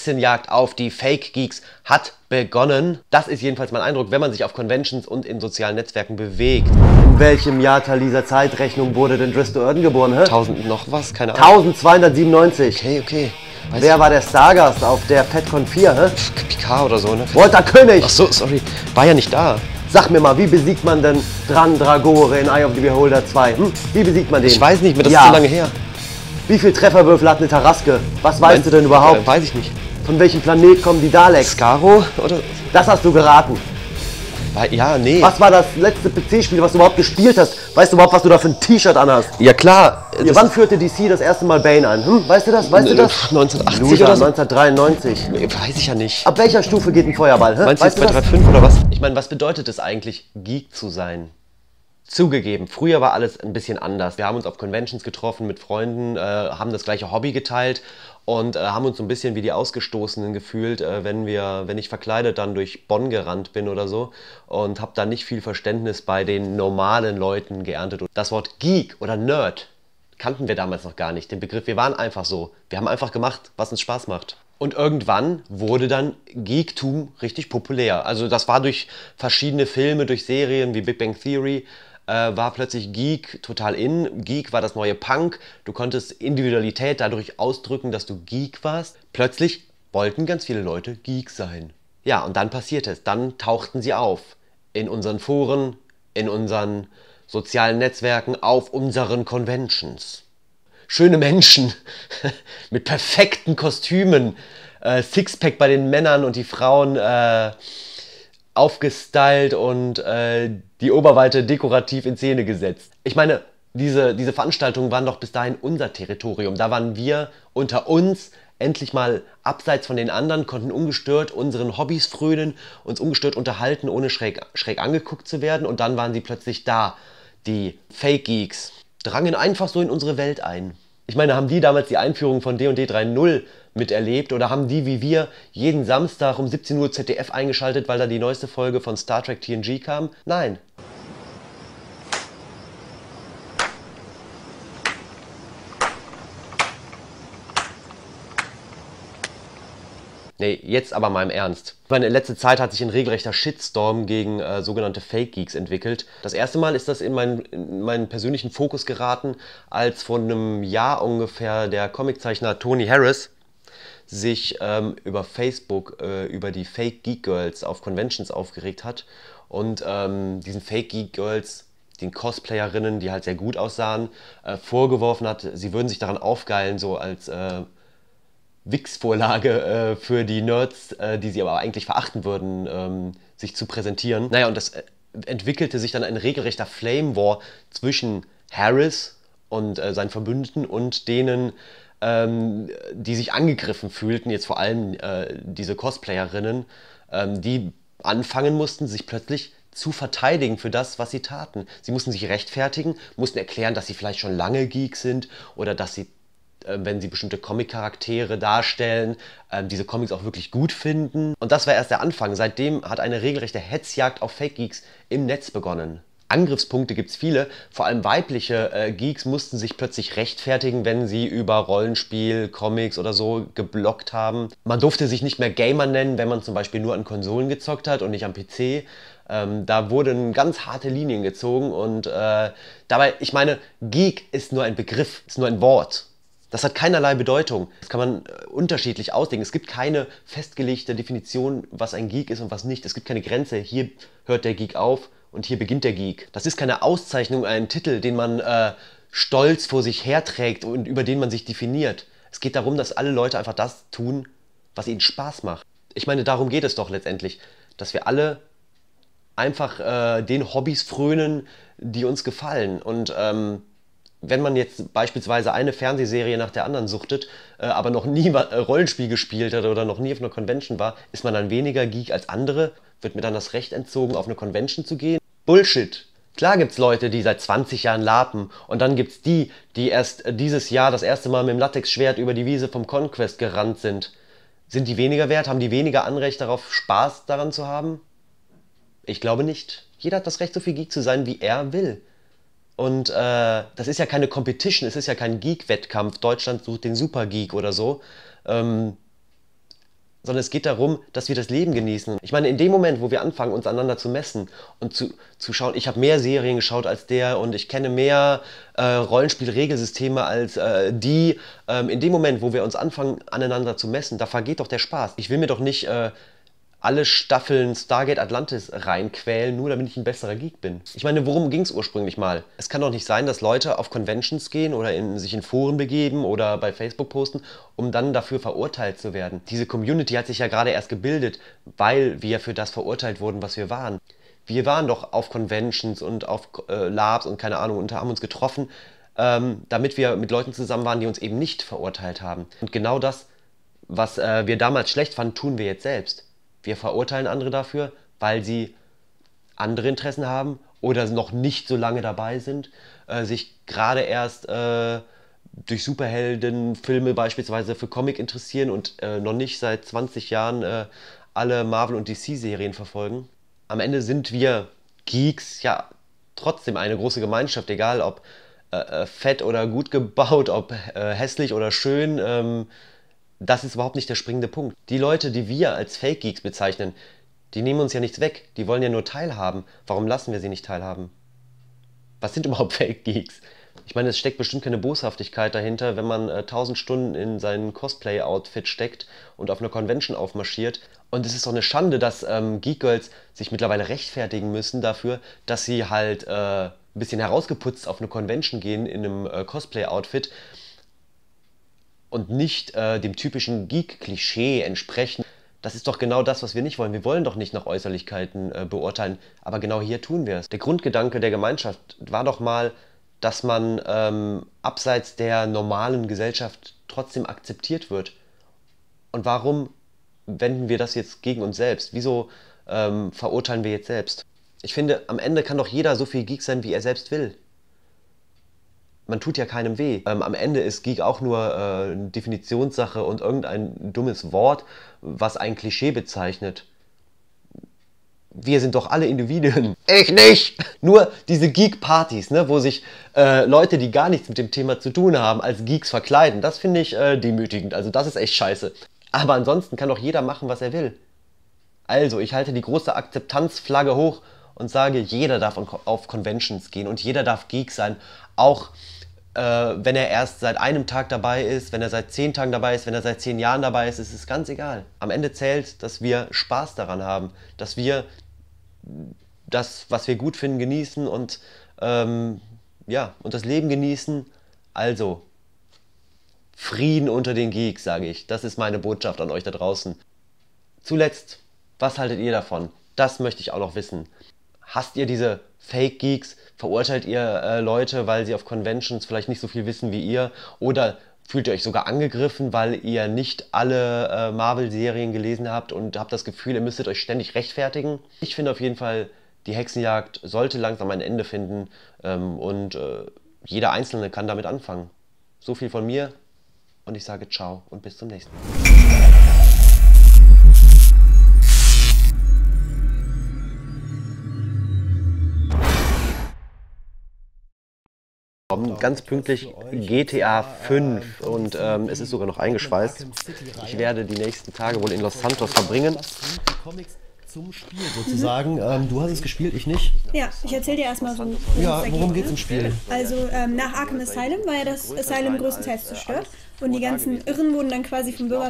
Hexenjagd auf die Fake Geeks hat begonnen. Das ist jedenfalls mein Eindruck, wenn man sich auf Conventions und in sozialen Netzwerken bewegt. In welchem Jahr dieser Zeitrechnung wurde denn Dristo Erden geboren, hä? 1000 noch was? Keine Ahnung. 1297. Okay, okay. Weiß Wer war der Stargast auf der FedCon 4, hä? Picard oder so, ne? Walter König! Ach so, sorry. War ja nicht da. Sag mir mal, wie besiegt man denn Dran Dragore in Eye of the Beholder 2? Hm? Wie besiegt man den? Ich weiß nicht mehr, das ja. ist zu lange her. Wie viel Trefferwürfel hat eine Taraske? Was weißt Mein- du denn überhaupt? Äh, weiß ich nicht. Von welchem Planet kommen die Daleks? Skaro? Oder? Das hast du geraten. Ja, nee. Was war das letzte PC-Spiel, was du überhaupt gespielt hast? Weißt du überhaupt, was du da für ein T-Shirt anhast? Ja, klar. Ja, wann führte DC das erste Mal Bane ein? Hm? Weißt du das? Weißt du das? 1980 Loser, oder so? 1993. Weiß ich ja nicht. Ab welcher Stufe geht ein Feuerball? Hä? Meinst du jetzt bei das? 3.5 oder was? Ich meine, was bedeutet es eigentlich, Geek zu sein? Zugegeben, früher war alles ein bisschen anders. Wir haben uns auf Conventions getroffen mit Freunden, äh, haben das gleiche Hobby geteilt und äh, haben uns so ein bisschen wie die Ausgestoßenen gefühlt, äh, wenn, wir, wenn ich verkleidet dann durch Bonn gerannt bin oder so und habe da nicht viel Verständnis bei den normalen Leuten geerntet. Das Wort Geek oder Nerd kannten wir damals noch gar nicht, den Begriff. Wir waren einfach so. Wir haben einfach gemacht, was uns Spaß macht. Und irgendwann wurde dann Geektum richtig populär. Also das war durch verschiedene Filme, durch Serien wie Big Bang Theory, äh, war plötzlich Geek total in. Geek war das neue Punk. Du konntest Individualität dadurch ausdrücken, dass du Geek warst. Plötzlich wollten ganz viele Leute Geek sein. Ja, und dann passierte es. Dann tauchten sie auf. In unseren Foren, in unseren sozialen Netzwerken, auf unseren Conventions. Schöne Menschen mit perfekten Kostümen, äh, Sixpack bei den Männern und die Frauen äh, aufgestylt und äh, die Oberweite dekorativ in Szene gesetzt. Ich meine, diese, diese Veranstaltungen waren doch bis dahin unser Territorium. Da waren wir unter uns endlich mal abseits von den anderen, konnten ungestört unseren Hobbys frönen, uns ungestört unterhalten, ohne schräg, schräg angeguckt zu werden. Und dann waren sie plötzlich da, die Fake Geeks, drangen einfach so in unsere Welt ein. Ich meine, haben die damals die Einführung von D&D 3.0 miterlebt oder haben die wie wir jeden Samstag um 17 Uhr ZDF eingeschaltet, weil da die neueste Folge von Star Trek TNG kam? Nein. Nee, jetzt aber mal im Ernst. Meine, in letzter Zeit hat sich ein regelrechter Shitstorm gegen äh, sogenannte Fake Geeks entwickelt. Das erste Mal ist das in meinen, in meinen persönlichen Fokus geraten, als vor einem Jahr ungefähr der Comiczeichner Tony Harris sich ähm, über Facebook äh, über die Fake Geek Girls auf Conventions aufgeregt hat und ähm, diesen Fake Geek Girls den Cosplayerinnen, die halt sehr gut aussahen, äh, vorgeworfen hat, sie würden sich daran aufgeilen, so als äh, Wix-Vorlage äh, für die Nerds, äh, die sie aber eigentlich verachten würden, ähm, sich zu präsentieren. Naja, und das äh, entwickelte sich dann ein regelrechter Flame War zwischen Harris und äh, seinen Verbündeten und denen, ähm, die sich angegriffen fühlten, jetzt vor allem äh, diese Cosplayerinnen, ähm, die anfangen mussten, sich plötzlich zu verteidigen für das, was sie taten. Sie mussten sich rechtfertigen, mussten erklären, dass sie vielleicht schon lange Geek sind oder dass sie wenn sie bestimmte Comic-Charaktere darstellen, ähm, diese Comics auch wirklich gut finden. Und das war erst der Anfang. Seitdem hat eine regelrechte Hetzjagd auf Fake-Geeks im Netz begonnen. Angriffspunkte gibt es viele, vor allem weibliche äh, Geeks mussten sich plötzlich rechtfertigen, wenn sie über Rollenspiel, Comics oder so geblockt haben. Man durfte sich nicht mehr Gamer nennen, wenn man zum Beispiel nur an Konsolen gezockt hat und nicht am PC. Ähm, da wurden ganz harte Linien gezogen und äh, dabei, ich meine, Geek ist nur ein Begriff, ist nur ein Wort. Das hat keinerlei Bedeutung. Das kann man äh, unterschiedlich auslegen. Es gibt keine festgelegte Definition, was ein Geek ist und was nicht. Es gibt keine Grenze. Hier hört der Geek auf und hier beginnt der Geek. Das ist keine Auszeichnung, ein Titel, den man äh, stolz vor sich herträgt und über den man sich definiert. Es geht darum, dass alle Leute einfach das tun, was ihnen Spaß macht. Ich meine, darum geht es doch letztendlich, dass wir alle einfach äh, den Hobbys frönen, die uns gefallen. Und ähm, wenn man jetzt beispielsweise eine Fernsehserie nach der anderen suchtet, äh, aber noch nie wa- äh, Rollenspiel gespielt hat oder noch nie auf einer Convention war, ist man dann weniger Geek als andere? Wird mir dann das Recht entzogen, auf eine Convention zu gehen? Bullshit! Klar gibt's Leute, die seit 20 Jahren lapen und dann gibt's die, die erst äh, dieses Jahr das erste Mal mit dem Latexschwert über die Wiese vom Conquest gerannt sind. Sind die weniger wert? Haben die weniger Anrecht darauf, Spaß daran zu haben? Ich glaube nicht. Jeder hat das Recht, so viel Geek zu sein, wie er will. Und äh, das ist ja keine Competition, es ist ja kein Geek-Wettkampf. Deutschland sucht den Super-Geek oder so. Ähm, sondern es geht darum, dass wir das Leben genießen. Ich meine, in dem Moment, wo wir anfangen, uns aneinander zu messen und zu, zu schauen, ich habe mehr Serien geschaut als der und ich kenne mehr äh, Rollenspielregelsysteme als äh, die, ähm, in dem Moment, wo wir uns anfangen, aneinander zu messen, da vergeht doch der Spaß. Ich will mir doch nicht äh, alle Staffeln Stargate Atlantis reinquälen, nur damit ich ein besserer Geek bin. Ich meine, worum ging es ursprünglich mal? Es kann doch nicht sein, dass Leute auf Conventions gehen oder in, sich in Foren begeben oder bei Facebook posten, um dann dafür verurteilt zu werden. Diese Community hat sich ja gerade erst gebildet, weil wir für das verurteilt wurden, was wir waren. Wir waren doch auf Conventions und auf äh, Labs und keine Ahnung und haben uns getroffen, ähm, damit wir mit Leuten zusammen waren, die uns eben nicht verurteilt haben. Und genau das, was äh, wir damals schlecht fanden, tun wir jetzt selbst. Wir verurteilen andere dafür, weil sie andere Interessen haben oder noch nicht so lange dabei sind, äh, sich gerade erst äh, durch Superheldenfilme beispielsweise für Comic interessieren und äh, noch nicht seit 20 Jahren äh, alle Marvel- und DC-Serien verfolgen. Am Ende sind wir Geeks ja trotzdem eine große Gemeinschaft, egal ob äh, äh, fett oder gut gebaut, ob hässlich oder schön. Ähm, das ist überhaupt nicht der springende Punkt. Die Leute, die wir als Fake Geeks bezeichnen, die nehmen uns ja nichts weg. Die wollen ja nur teilhaben. Warum lassen wir sie nicht teilhaben? Was sind überhaupt Fake Geeks? Ich meine, es steckt bestimmt keine Boshaftigkeit dahinter, wenn man äh, 1000 Stunden in sein Cosplay-Outfit steckt und auf einer Convention aufmarschiert. Und es ist doch eine Schande, dass ähm, Geek Girls sich mittlerweile rechtfertigen müssen dafür, dass sie halt äh, ein bisschen herausgeputzt auf eine Convention gehen in einem äh, Cosplay-Outfit und nicht äh, dem typischen Geek-Klischee entsprechen. Das ist doch genau das, was wir nicht wollen. Wir wollen doch nicht nach Äußerlichkeiten äh, beurteilen, aber genau hier tun wir es. Der Grundgedanke der Gemeinschaft war doch mal, dass man ähm, abseits der normalen Gesellschaft trotzdem akzeptiert wird. Und warum wenden wir das jetzt gegen uns selbst? Wieso ähm, verurteilen wir jetzt selbst? Ich finde, am Ende kann doch jeder so viel Geek sein, wie er selbst will man tut ja keinem weh. Ähm, am Ende ist Geek auch nur äh, eine Definitionssache und irgendein dummes Wort, was ein Klischee bezeichnet. Wir sind doch alle Individuen. Ich nicht! Nur diese Geek-Partys, ne, wo sich äh, Leute, die gar nichts mit dem Thema zu tun haben, als Geeks verkleiden, das finde ich äh, demütigend. Also das ist echt scheiße. Aber ansonsten kann doch jeder machen, was er will. Also, ich halte die große Akzeptanzflagge hoch und sage, jeder darf auf Conventions gehen und jeder darf Geek sein. Auch äh, wenn er erst seit einem Tag dabei ist, wenn er seit zehn Tagen dabei ist, wenn er seit zehn Jahren dabei ist, ist es ganz egal. Am Ende zählt, dass wir Spaß daran haben, dass wir das, was wir gut finden, genießen und ähm, ja, und das Leben genießen. Also, Frieden unter den Geeks, sage ich. Das ist meine Botschaft an euch da draußen. Zuletzt, was haltet ihr davon? Das möchte ich auch noch wissen. Hasst ihr diese Fake Geeks? Verurteilt ihr äh, Leute, weil sie auf Conventions vielleicht nicht so viel wissen wie ihr? Oder fühlt ihr euch sogar angegriffen, weil ihr nicht alle äh, Marvel-Serien gelesen habt und habt das Gefühl, ihr müsstet euch ständig rechtfertigen? Ich finde auf jeden Fall, die Hexenjagd sollte langsam ein Ende finden ähm, und äh, jeder Einzelne kann damit anfangen. So viel von mir und ich sage ciao und bis zum nächsten Mal. Ganz pünktlich GTA 5 und ähm, es ist sogar noch eingeschweißt. Ich werde die nächsten Tage wohl in Los Santos verbringen. Zum Spiel sozusagen. Ähm, du hast es gespielt, ich nicht. Ja, ich erzähle dir erstmal so. Ja, worum geht es im Spiel? Also ähm, nach Arkham Asylum war ja das Asylum größtenteils zerstört und die ganzen Irren wurden dann quasi vom Bürger